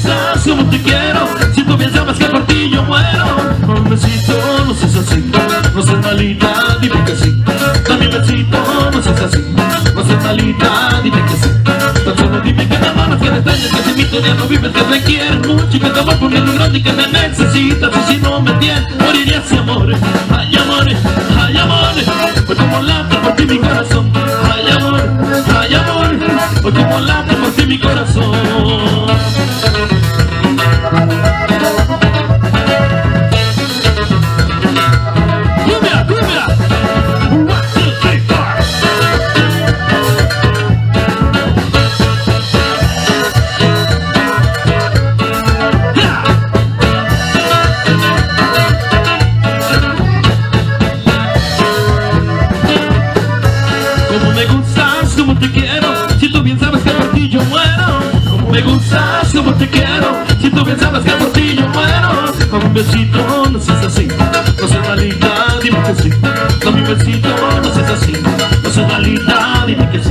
piensas como te quiero. Si tú piensas que por ti yo muero. Un besito no seas así. No seas malita, dime que sí. Dame un besito, no seas así. No seas malita, dime que sí. Tan solo dime que me amas, que me extrañas Que te invito, ya no vives, que te quieres mucho Y que te amor por lo grande y que me necesitas. Y si no me tienes, moriría si amor Ay amor, ay amor Pues como lata por ti mi corazón. Me gustas, como te quiero. Si tú bien sabes que por ti yo muero. Con un besito, no seas así. No seas malita, dime que sí. Con mi besito, no seas así. No seas malita, dime que sí.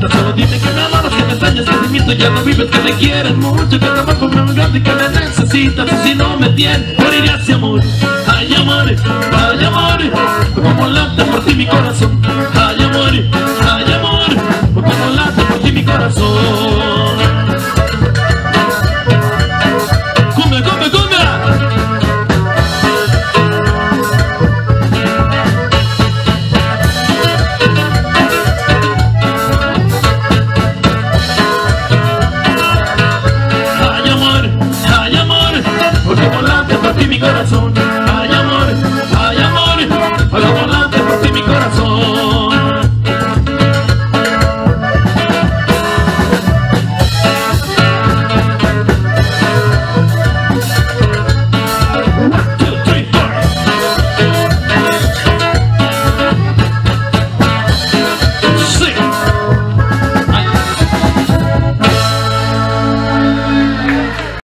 Tan solo dime que me amas, que me extrañas, que te miento Ya no vives, que me quieres mucho Que te amas por grande y que me necesitas Y si no me tienes, moriría ese amor. Ay amor, ay amor Como late por ti mi corazón